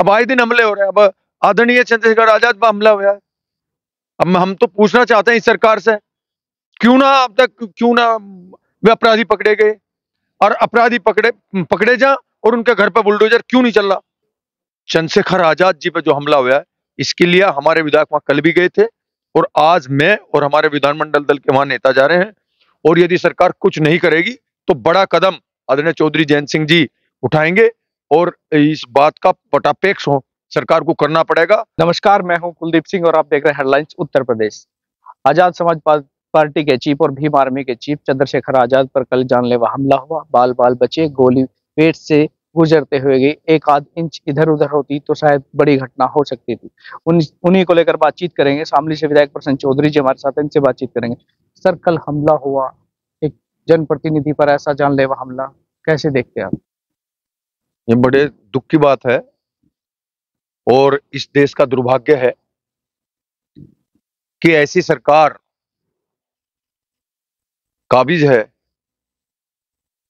अब आए दिन हमले हो रहे हैं। अब आदरणीय चंद्रशेखर आज़ाद पर हमला हुआ है। अब हम तो पूछना चाहते हैं इस सरकार से, क्यों ना अब तक, क्यों ना वे अपराधी पकड़े गए? और अपराधी पकड़े पकड़े जा और उनके घर पर बुलडोजर क्यों नहीं चल रहा? चंद्रशेखर आज़ाद जी पर जो हमला हुआ है, इसके लिए हमारे विधायक वहाँ कल भी गए थे और आज मैं और हमारे विधानमंडल दल के वहाँ नेता जा रहे हैं। और यदि सरकार कुछ नहीं करेगी तो बड़ा कदम आदरणीय चौधरी जयंत सिंह जी उठाएँगे। और इस बात का पटापेक्ष हो, सरकार को करना पड़ेगा। नमस्कार, मैं हूँ कुलदीप सिंह और आप देख रहे हैं हेडलाइंस उत्तर प्रदेश। आज़ाद समाज पार्टी के चीफ और भीम आर्मी के चीफ चंद्रशेखर आज़ाद पर कल जानलेवा हमला हुआ। बाल बाल बचे, गोली पेट से गुजरते हुए गई एक आध इंच इधर उधर होती तो शायद बड़ी घटना हो सकती थी। उन, उन्हीं को लेकर बातचीत करेंगे। शामली से विधायक प्रसन्न चौधरी जी हमारे साथ इनसे बातचीत करेंगे। सर, कल हमला हुआ। एक जनप्रतिनिधि पर ऐसा जानलेवा हमला, कैसे देखते हैं आप? ये बड़े दुख की बात है और इस देश का दुर्भाग्य है कि ऐसी सरकार काबिज है,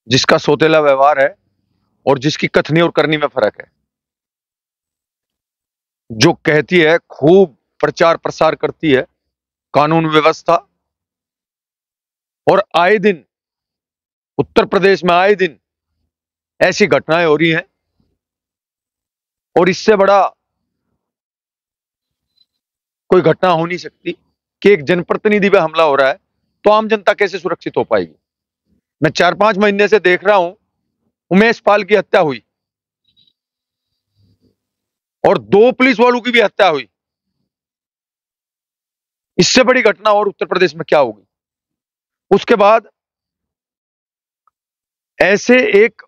जिसका सोतेला व्यवहार है और जिसकी कथनी और करनी में फ़र्क है। जो कहती है, खूब प्रचार प्रसार करती है, कानून व्यवस्था। और आए दिन, उत्तर प्रदेश में आए दिन ऐसी घटनाएँ हो रही हैं और इससे बड़ा कोई घटना हो नहीं सकती कि एक जनप्रतिनिधि पे हमला हो रहा है तो आम जनता कैसे सुरक्षित हो पाएगी? मैं चार पाँच महीने से देख रहा हूँ, उमेश पाल की हत्या हुई और दो पुलिस वालों की भी हत्या हुई। इससे बड़ी घटना और उत्तर प्रदेश में क्या होगी? उसके बाद ऐसे एक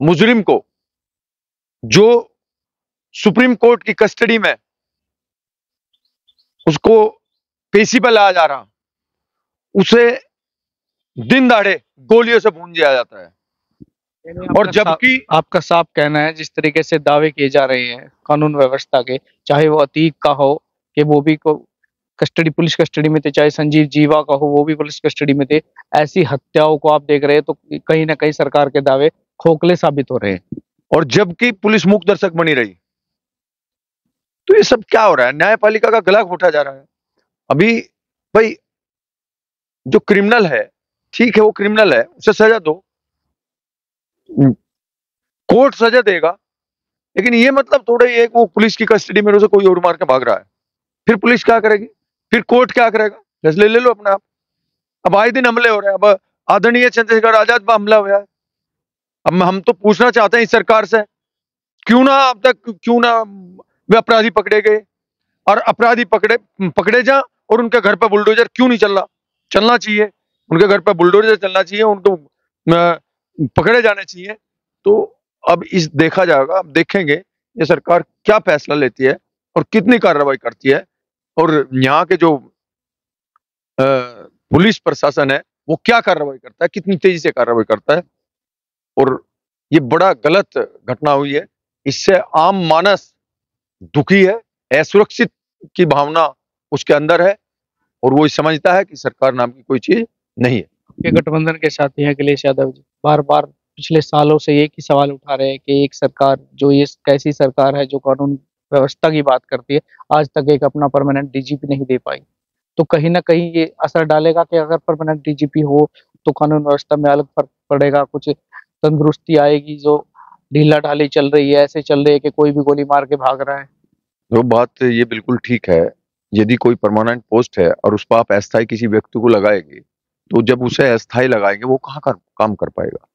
मुजरिम को जो सुप्रीम कोर्ट की कस्टडी में उसको पेशी पर लाया जा रहा उसे दिन दाड़े गोलियों से भून दिया जाता है। और जबकि आपका साफ़ कहना है जिस तरीके से दावे किए जा रहे हैं कानून व्यवस्था के चाहे वो अतीक का हो कि वो भी को कस्टडी पुलिस कस्टडी में थे चाहे संजीव जीवा का हो वो भी पुलिस कस्टडी में थे ऐसी हत्याओं को आप देख रहे हैं तो कहीं ना कहीं सरकार के दावे खोखले साबित हो रहे हैं। और जबकि पुलिस मुख दर्शक बनी रही। तो ये सब क्या हो रहा है? न्यायपालिका का गला घोटा जा रहा है। अभी भाई जो क्रिमिनल है ठीक है वो क्रिमिनल है उसे सजा दो। कोर्ट सजा देगा लेकिन ये मतलब थोड़ा ही है कि वो पुलिस की कस्टडी में उसे कोई और मार के भाग रहा है। फिर पुलिस क्या करेगी? फिर कोर्ट क्या करेगा? फैसले ले लो अपने आप। अब आए दिन हमले हो रहे हैं। अब आदरणीय चंद्रशेखर आज़ाद पर हमला हुआ है। अब हम तो पूछना चाहते हैं इस सरकार से, क्यों ना अब तक, क्यों ना वे अपराधी पकड़े गए? और अपराधी पकड़े पकड़े जा और उनके घर पर बुलडोजर क्यों नहीं चल रहा? चलना चाहिए। उनके घर पर बुलडोजर चलना चाहिए, उनको पकड़े जाने चाहिए। तो अब इस देखा जाएगा अब देखेंगे, ये सरकार क्या फैसला लेती है और कितनी कार्रवाई करती है। और यहाँ के जो पुलिस प्रशासन है, वो क्या कार्रवाई करता है? कितनी तेज़ी से कार्रवाई करता है? और ये बड़ा गलत घटना हुई है। इससे आम मानस दुखी है, असुरक्षित की भावना उसके अंदर है और वो समझता है कि सरकार नाम की कोई चीज़ नहीं है। के गठबंधन के साथी हैं अखिलेश यादव जी। बार बार पिछले सालों से एक ही सवाल उठा रहे हैं कि एक सरकार, जो ये कैसी सरकार है, जो कानून व्यवस्था की बात करती है, आज तक एक अपना परमानेंट डीजीपी नहीं दे पाई। तो कहीं ना कहीं ये असर डालेगा कि अगर परमानेंट डीजीपी हो तो कानून व्यवस्था में अलग फ़र्क पड़ेगा, कुछ तंदुरुस्ती आएगी, जो ढीला ढाली चल रही है, ऐसे चल रही है कि कोई भी गोली मार के भाग रहा है। वो बात ये बिल्कुल ठीक है। यदि कोई परमानेंट पोस्ट है और उस पर आप अस्थायी किसी व्यक्ति को लगाएँगे तो जब उसे अस्थायी लगाएँगे, वो कहाँ कर, काम कर पाएगा?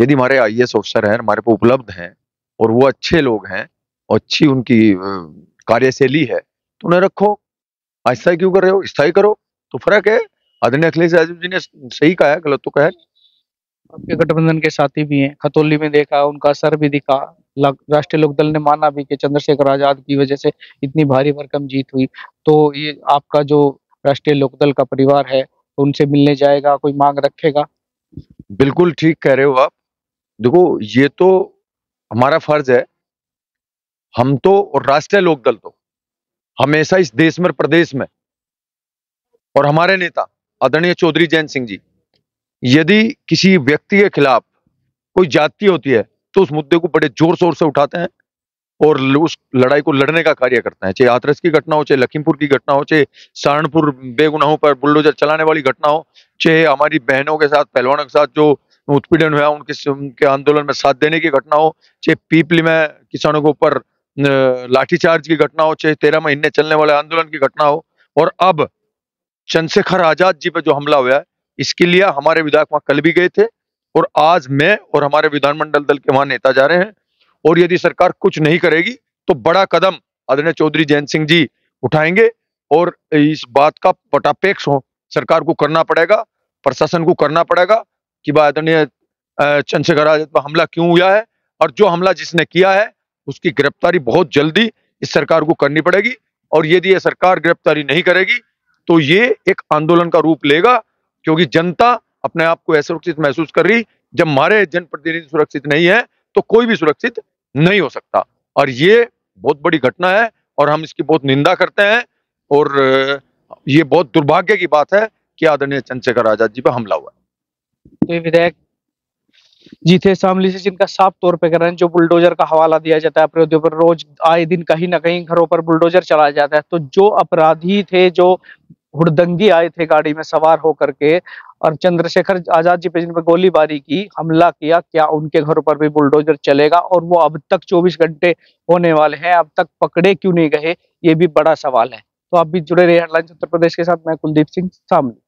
यदि हमारे आई ऑफिसर हैं, हमारे पे उपलब्ध हैं, और वो अच्छे लोग हैं और अच्छी उनकी कार्यशैली है तो उन्हें रखो। अस्थायी क्यों कर रहे हो? स्थायी करो। तो फ़र्क है। आदरणीय अखिलेश यादव जी ने सही कहा है, गलत तो कहा आपके गठबंधन के साथी भी हैं, खतौली में देखा, उनका असर भी दिखा राष्ट्रीय लोकदल ने माना भी कि चंद्रशेखर आज़ाद की वजह से इतनी भारी भरकम जीत हुई। तो ये आपका जो राष्ट्रीय लोकदल का परिवार है तो उनसे मिलने जाएगा, कोई मांग रखेगा? बिल्कुल ठीक कह रहे हो आप। देखो, ये तो हमारा फ़र्ज़ है। हम तो और राष्ट्रीय लोकदल तो हमेशा इस देश में प्रदेश में। और हमारे नेता, आदरणीय चौधरी जयंत सिंह जी यदि किसी व्यक्ति के खिलाफ कोई जाति होती है तो उस मुद्दे को बड़े ज़ोर शोर से उठाते हैं और उस लड़ाई को लड़ने का कार्य करते हैं। चाहे हाथरस की घटना हो, चाहे लखीमपुर की घटना हो, चाहे सहारनपुर बेगुनाहों पर बुलडोजर चलाने वाली घटना हो, चाहे हमारी बहनों के साथ, पहलवानों के साथ जो उत्पीड़न हुआ, उनके उनके आंदोलन में साथ देने की घटना हो, चाहे पीपली में किसानों के ऊपर लाठीचार्ज की घटना हो, चाहे तेरह महीने चलने वाले आंदोलन की घटना हो, और अब चंद्रशेखर आज़ाद जी पर जो हमला हुआ है इसके लिए हमारे विधायक वहाँ कल भी गए थे और आज मैं और हमारे विधानमंडल दल के वहाँ नेता जा रहे हैं और यदि सरकार कुछ नहीं करेगी तो बड़ा कदम आदरणीय चौधरी जयंत सिंह जी उठाएँगे और इस बात का पटापेक्ष हो। सरकार को करना पड़ेगा, प्रशासन को करना पड़ेगा कि भाई आदरणीय चंद्रशेखर आज़ाद पर हमला क्यों हुआ है और जो हमला जिसने किया है, उसकी गिरफ्तारी बहुत जल्दी इस सरकार को करनी पड़ेगी और यदि यह सरकार गिरफ्तारी नहीं करेगी तो ये एक आंदोलन का रूप लेगा क्योंकि जनता अपने आप को असुरक्षित महसूस कर रही, जब हमारे जनप्रतिनिधि सुरक्षित नहीं है तो कोई भी सुरक्षित नहीं हो सकता। और ये बहुत बड़ी घटना है और हम इसकी बहुत निंदा करते हैं और ये बहुत दुर्भाग्य की बात है कि आदरणीय चंद्रशेखर आज़ाद जी पर हमला हुआ तो विधायक जी थे शामली से जिनका साफ़ तौर पर कर रहे हैं, जो बुलडोजर का हवाला दिया जाता है अपराधियों पर, रोज आए दिन कहीं ना कहीं घरों पर बुलडोजर चलाया जाता है तो जो अपराधी थे, जो हुड़दंगी आए थे गाड़ी में सवार होकर के और चंद्रशेखर आज़ाद जी पे जिन पर गोलीबारी की, हमला किया, क्या उनके घरों पर भी बुलडोजर चलेगा? और वो अब तक 24 घंटे होने वाले हैं, अब तक पकड़े क्यों नहीं गए? ये भी बड़ा सवाल है। तो आप भी जुड़े रहे हेडलाइंस उत्तर प्रदेश के साथ, मैं कुलदीप सिंह शामली